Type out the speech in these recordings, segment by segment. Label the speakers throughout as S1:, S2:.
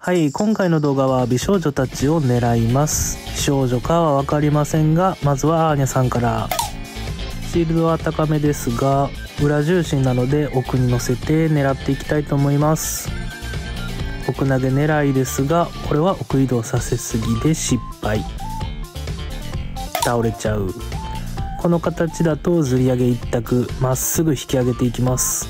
S1: はい、今回の動画は美少女たちを狙います。美少女かはわかりませんが、まずはアーニャさんから。シールドは高めですが、裏重心なので奥に乗せて狙っていきたいと思います。奥投げ狙いですが、これは奥移動させすぎで失敗。倒れちゃう。この形だとずり上げ一択、まっすぐ引き上げていきます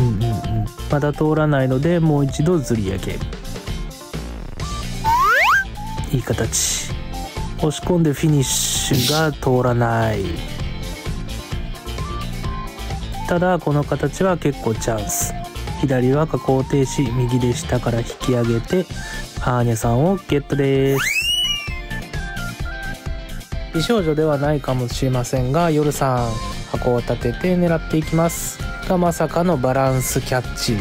S1: うんうんうん。まだ通らないのでもう一度ずり上げいい形押し込んでフィニッシュが通らないただこの形は結構チャンス左は下降停止右で下から引き上げてアーニャさんをゲットです。美少女ではないかもしれませんが夜さん箱を立てて狙っていきます。がまさかのバランスキャッチ。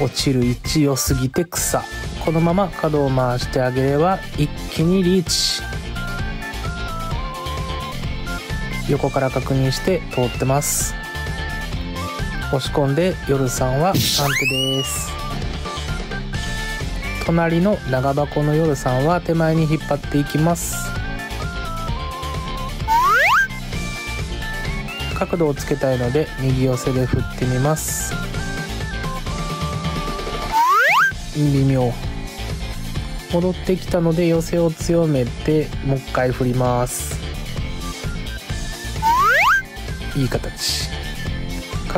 S1: 落ちる位置良すぎて草。このまま角を回してあげれば一気にリーチ。横から確認して通ってます。押し込んで夜さんは3手です。隣の長箱の夜さんは手前に引っ張っていきます。角度をつけたいので右寄せで振ってみます。微妙。戻ってきたので寄せを強めてもう一回振ります。いい形。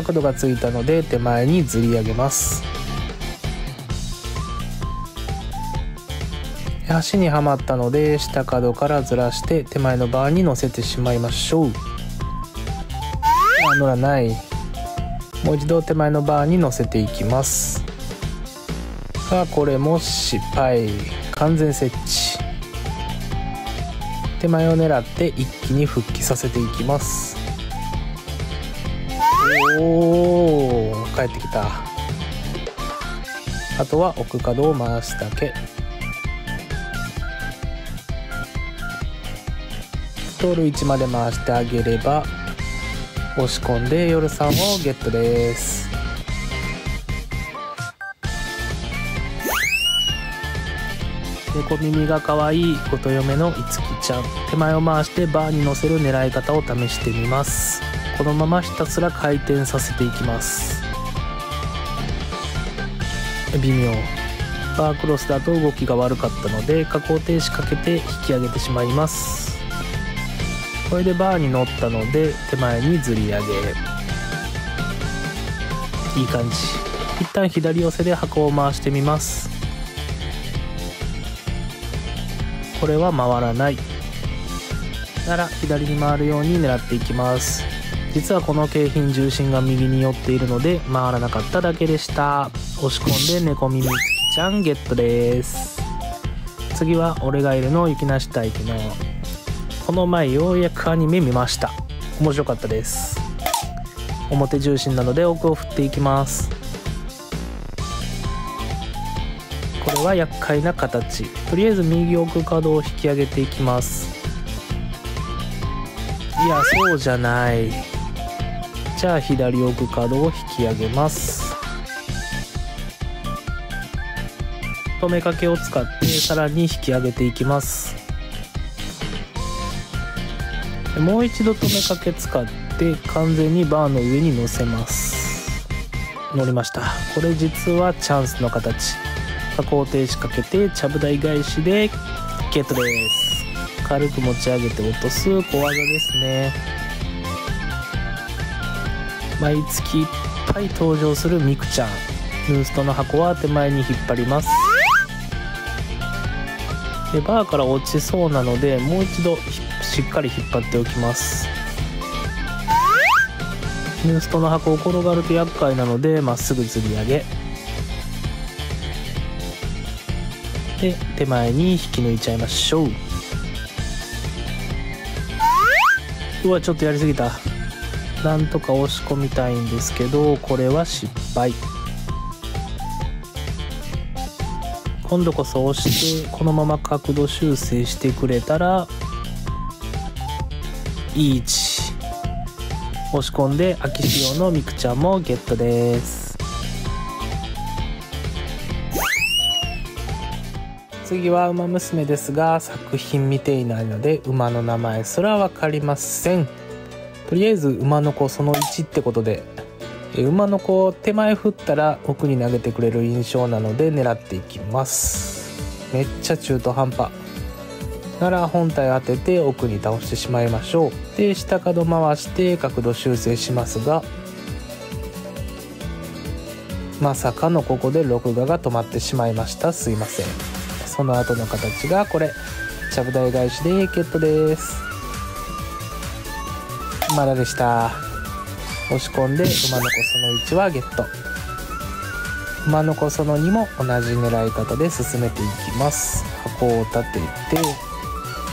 S1: 角度がついたので手前にずり上げます。足にはまったので下角からずらして手前のバーに乗せてしまいましょう。乗らない。もう一度手前のバーに乗せていきます。がこれも失敗。完全設置。手前を狙って一気に復帰させていきます。おお帰ってきた。あとは奥角を回すだけ。通る位置まで回してあげれば押し込んで夜さんをゲットです。猫耳が可愛い琴嫁のいつきちゃん。手前を回してバーに乗せる狙い方を試してみます。このままひたすら回転させていきます。微妙。バークロスだと動きが悪かったので下降停止かけて引き上げてしまいます。これでバーに乗ったので手前にずり上げいい感じ。一旦左寄せで箱を回してみます。これは回らない。なら左に回るように狙っていきます。実はこの景品重心が右に寄っているので回らなかっただけでした。押し込んで猫耳ちゃんゲットです。次は俺がいるの雪なし待機のこの前ようやくアニメ見ました。面白かったです。表重心なので奥を振っていきます。これは厄介な形。とりあえず右奥角を引き上げていきます。いやそうじゃない。じゃあ左奥角を引き上げます。止めかけを使ってさらに引き上げていきます。もう一度止めかけ使って完全にバーの上に乗せます。乗りました。これ実はチャンスの形。下降停止かけてちゃぶ台返しでゲットです。軽く持ち上げて落とす小技ですね。毎月いっぱい登場するミクちゃん。ヌーストの箱は手前に引っ張ります。でバーから落ちそうなのでもう一度しっかり引っ張っておきます。ヌーストの箱を転がると厄介なのでまっすぐずり上げ。で手前に引き抜いちゃいましょう。うわちょっとやりすぎた。なんとか押し込みたいんですけどこれは失敗。今度こそ押してこのまま角度修正してくれたらいい位置。押し込んで秋仕様のミクちゃんもゲットです。次は「ウマ娘」ですが作品見ていないので馬の名前すら分かりません。とりあえず馬の子その1ってことで馬の子を手前振ったら奥に投げてくれる印象なので狙っていきます。めっちゃ中途半端。なら本体当てて奥に倒してしまいましょう。で下角回して角度修正しますがまさかのここで録画が止まってしまいました。すいません。その後の形がこれ。ちゃぶ台返しでゲットです。まだでした。押し込んで馬の子その1はゲット。馬の子その2も同じ狙い方で進めていきます。箱を立て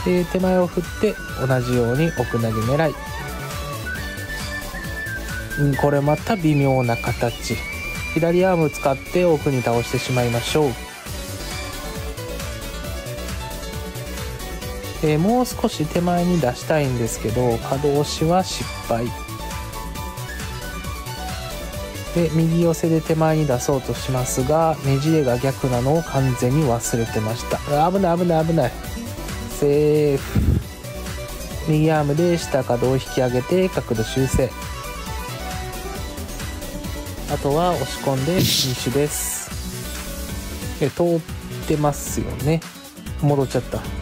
S1: てで手前を振って同じように奥投げ狙い。これまた微妙な形。左アーム使って奥に倒してしまいましょう。えー、もう少し手前に出したいんですけど可動しは失敗。で右寄せで手前に出そうとしますがねじれが逆なのを完全に忘れてました。危ない危ない危ない。セーフ。右アームで下角を引き上げて角度修正。あとは押し込んでフィニッシュです。え通ってますよね。戻っちゃった。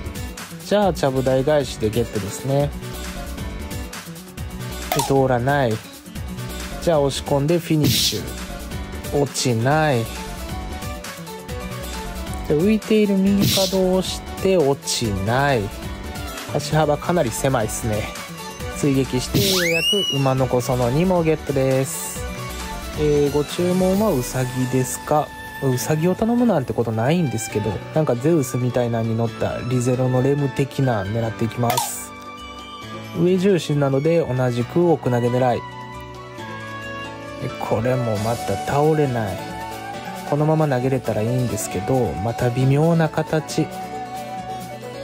S1: じゃあちゃぶ台返しでゲットですね。で通らない。じゃあ押し込んでフィニッシュ。落ちない。で浮いている右角を押して落ちない。足幅かなり狭いですね。追撃してようやく馬の子その2もゲットです。えー、ご注文はうさぎですか？ウサギを頼むなんてことないんですけどなんかゼウスみたいなのに乗ったリゼロのレム的な狙っていきます。上重心なので同じく奥投げ狙い。これもまた倒れない。このまま投げれたらいいんですけどまた微妙な形。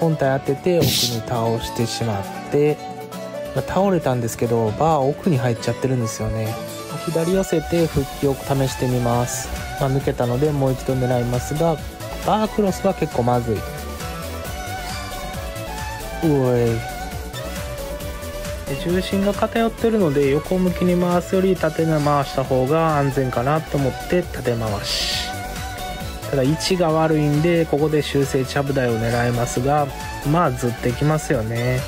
S1: 本体当てて奥に倒してしまって倒れたんですけどバー奥に入っちゃってるんですよね。左寄せて復帰を試してみます。まあ、抜けたのでもう一度狙いますがバークロスは結構まずい。うおい。重心が偏ってるので横向きに回すより縦に回した方が安全かなと思って縦回し。ただ位置が悪いんでここで修正ちゃぶ台を狙いますがまあずってきますよね。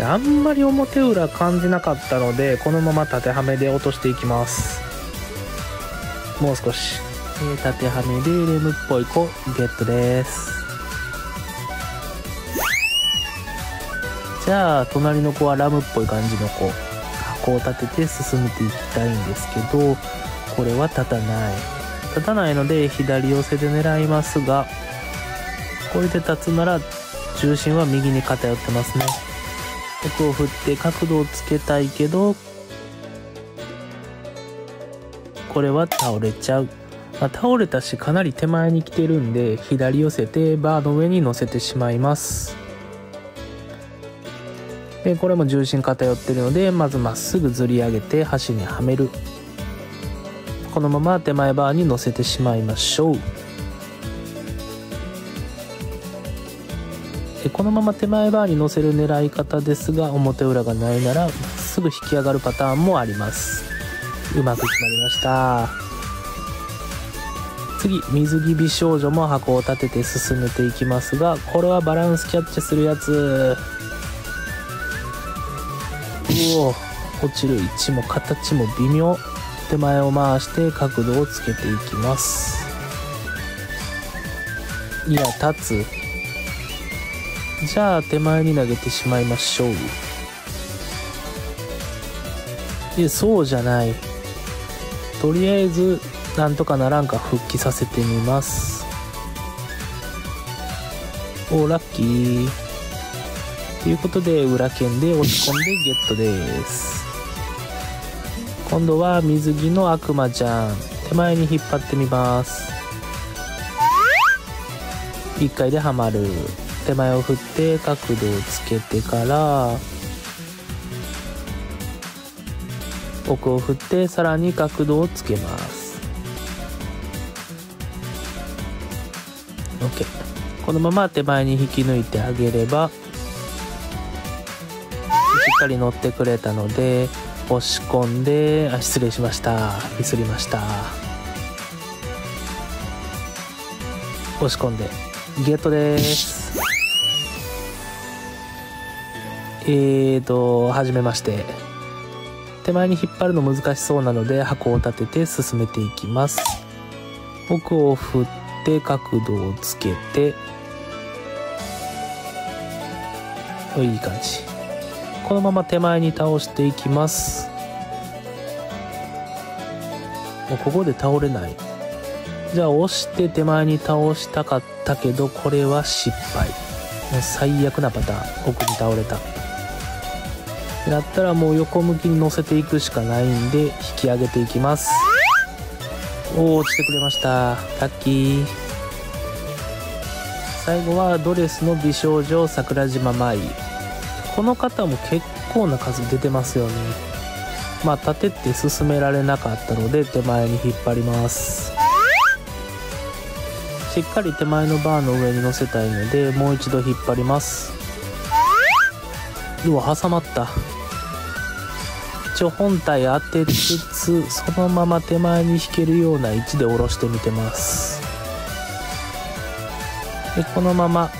S1: あんまり表裏感じなかったのでこのまま縦はめで落としていきます。もう少し、えー、縦はめでレムっぽい子ゲットです。じゃあ隣の子はラムっぽい感じの子。箱を立てて進めていきたいんですけどこれは立たない。立たないので左寄せで狙いますがこれで立つなら重心は右に偏ってますね。奥を振って角度をつけたいけどこれは倒れちゃう、まあ、倒れたしかなり手前に来てるんで左寄せてバーの上に乗せてしまいます。でこれも重心偏ってるのでまずまっすぐずり上げて端にはめる。このまま手前バーに乗せてしまいましょう。このまま手前バーに乗せる狙い方ですが表裏がないならすぐ引き上がるパターンもあります。うまく決まりました。次水着美少女も箱を立てて進めていきますがこれはバランスキャッチするやつ。うお落ちる位置も形も微妙。手前を回して角度をつけていきます。いや立つ。じゃあ手前に投げてしまいましょう。えそうじゃない。とりあえずなんとかならんか復帰させてみます。おラッキー。ということで裏剣で押し込んでゲットです。今度は水着の悪魔ちゃん。手前に引っ張ってみます。1回ではまる。手前を振って角度をつけてから奥を振ってさらに角度をつけます。OK このまま手前に引き抜いてあげればしっかり乗ってくれたので押し込んであ失礼しました。ミスりました。押し込んで。ゲットです。えーとはじめまして。手前に引っ張るの難しそうなので箱を立てて進めていきます。奥を振って角度をつけて。いい感じ。このまま手前に倒していきます。もうここで倒れない。じゃあ押して手前に倒したかったけどこれは失敗。最悪なパターン。奥に倒れた。だったらもう横向きに乗せていくしかないんで引き上げていきます。おお落ちてくれました。ラッキー。最後はドレスの美少女桜島舞。この方も結構な数出てますよね。まあ立てて進められなかったので手前に引っ張ります。しっかり手前のバーの上に乗せたいのでもう一度引っ張ります。うわ挟まった。一応本体当てつつそのまま手前に引けるような位置で下ろしてみてます。でこのまま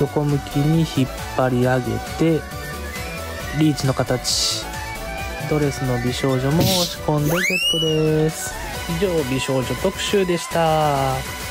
S1: 横向きに引っ張り上げてリーチの形。ドレスの美少女も押し込んでゲットです。以上美少女特集でした。